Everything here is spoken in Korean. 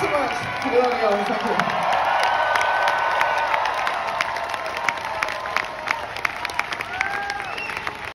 so much. I love y'all. Thank you.